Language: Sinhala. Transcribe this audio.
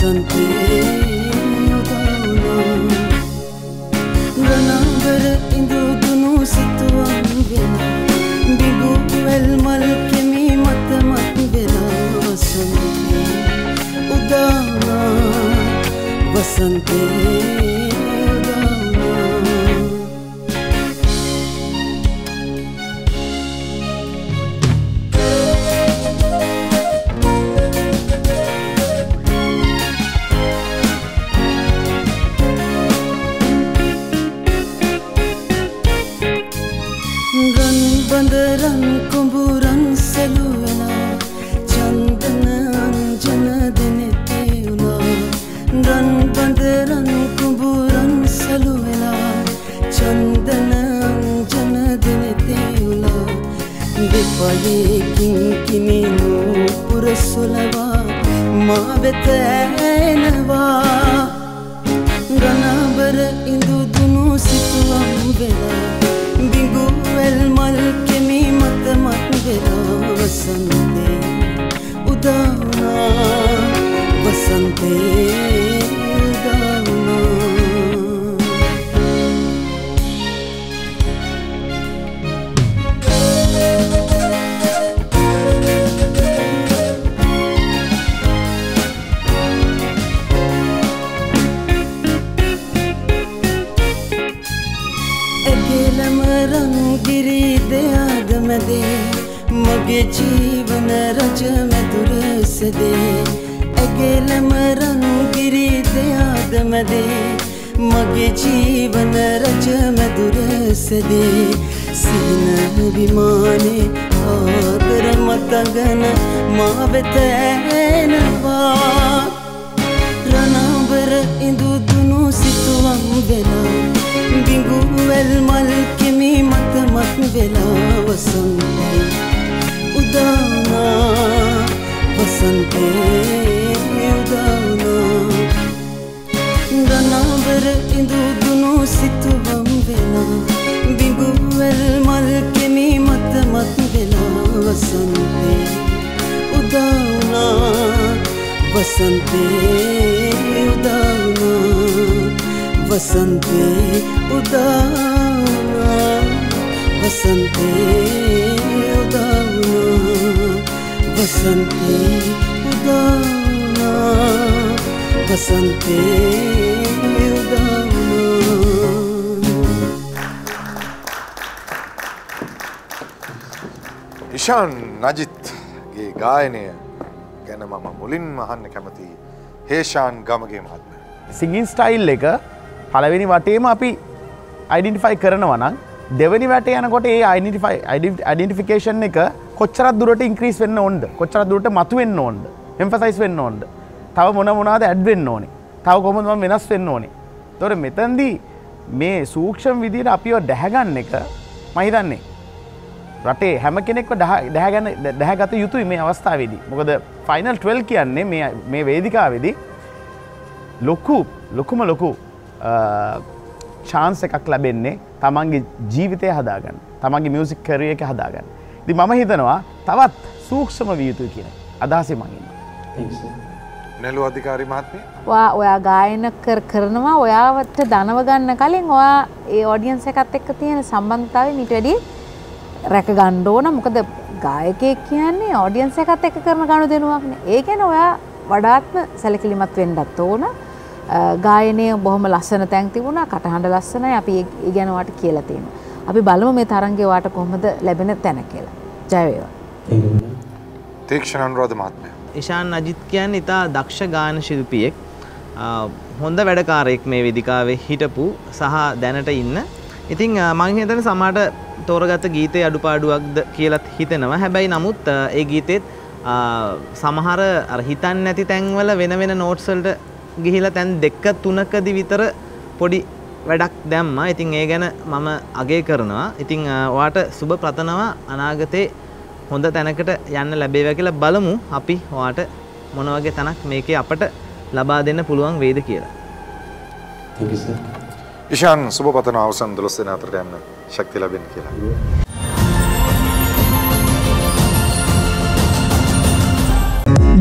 වසන්තේ යොදාවුනම් ගනාගර ඉඳුදුනු සිතුවම් වෙන බිගු වැල් මල් කෙමි මත මත් වෙලා වසන්තේ උදානා වසන්තේ බඳරන් කුඹුරන් සැලුවෙලා චන්දන අංජන දෙනෙතේ වුණා රන් බඳරන් කුඹුරන් සැලුවෙලා චන්දන අංජන දෙනෙතේ වුණා දෙපයකින් කිමිනු පුරසොලවා මා වෙත ඇනවා. ගනබර ඉඳුදුනු සිතුවම් වෙලා දෙයාදමදේ මගේ ජීවන රජ මැදුරසදේ ඇගෙලම රංගිරි දෙයාදමදේ මගේ ජීවන රජ මැදුරසදේ සින විමානේ ආදර මතගන මා වෙත ඇනවා රණාවර ඉඳුදුනු සිතුවම් වෙලා බිඟුවැල් මල් කෙමි මතමත් වෙලා වසන්තේ උදානා වසන්තේ උදානා රණාවර ඉඳුදුනු සිතුවම් වෙලා බිඟුවැල් මල් කෙමි මතමත් වෙලා වසන්තේ උදානා වසන්තේ උදාවුනා වසන්තේ උදාවුනා වසන්තේ උදාවුනා වසන්තේ උදාවුනා වසන්තේ උදාවුනා ඉෂාන් නජිත්ගේ ගායනය ගැන මම මුලින්ම අහන්න කැමති හේෂාන් ගමගේ මහත්ම. සිගින් ස්ටයිල් එක පලවෙනි වටේම අපි අයිඩෙන්ටිෆයි කරනවනම් දෙවනි වැට යනකොට ඒ අයිඩෙන්ටිෆිකේෂන් එක කොච්චරත් දුරට ඉන්ක්‍රීස් වෙන්න ඕන්ද? කොච්චරත් දුරට මතු වෙන්න ඕන්ද? එම්ෆසයිස් වෙන්න ඕන්ද? තව මොන මොනාද ඇඩ්වෙන්න ඕනේ? තව කොමම වෙනස් වෙන්න ඕනේ? තොර මෙතන්දී මේ සූක්ෂම් විදිට අපිව ඩැහැගන්න එක මහිතන්නේ රටේ හැම කෙනෙක්ව දැහැගන්න දැහැගත යුතුයි මේ අවස්ථාවේදී. මොකද ෆයිනල් 12 කියන්නේ මේ වේදිකාවේදී ලොක්කු ලොකුම ලොකු චාන්ස එකක් ලැබෙන්නේ තමන්ගේ ජීවිතය හදාගන්න. තමන්ගේ මියසික් කරය එක හදාගන්න. දි මම හිතනවා තවත් සූක්ෂම වියයුතු කියන අදහසේ මඟින්න නැලු අධිකාරි මහත්මය. වා ඔයා ගායන කර කරනවා. ඔයාවට දනව ගන්න කලින් ඔයා ඒ ඔඩියන්ස එකත් එක්ක තියෙන සම්බන්ධතාව මිට වැඩි රැක ගණ්ඩෝන මොකද ගායකයෙක් කියන්නේ ඔඩියන්ස එකත් එක කරන ගණු දෙනුවක්න ඒකැන ඔයා වඩාත්ම සැලකිලිමත් වෙන්ඩත් ඕන ගායනය බොහොම ලස්සන තැන් තිබුණා කටහඬ ලස්සනයි අපි ඉගැනවාට කියලා තියෙන. අපි බලමු මේ තරන්ගේවාට කොහොමද ලැබෙන තැන කියලා. ජයවේවා. තේක්ෂණ අනුරෝධ මහත්මය. ඉශාන් අජිත් කියන්න ඉතා දක්ෂ ගාන ශිල්පියෙක් හොඳ වැඩකාරයෙක් මේ වෙදිකාවේ හිටපු සහ දැනට ඉන්න ඉතිං මං හිතන සමට තෝරගත ගීතය අඩුපාඩුවක්ද කියලත් හිතෙනවා හැබැයි නමුත් ඒ ගීතෙත් සමහර හිතන් නැති තැන්වල වෙන වෙන නෝට්සල්ට ගිහිල තැන් දෙක්ක තුනකදි විතර පොඩි වැඩක් දැම්ම ඉතින් ඒ ගැන මම අගේ කරනවා ඉතිං වාට සුභ ප්‍රතනවා අනාගතේ හොඳ තැනකට යන්න ලැබේව කියලා බලමු අපි වාට මොනවගේ තැනක් මේකේ අපට ලබා දෙන්න පුළුවන් වේද කියලා. ඉශාන් සුභ පතන අවසන් දොළොස් දෙන අතරට යන්න ශක්ති ලැබෙන කියලා.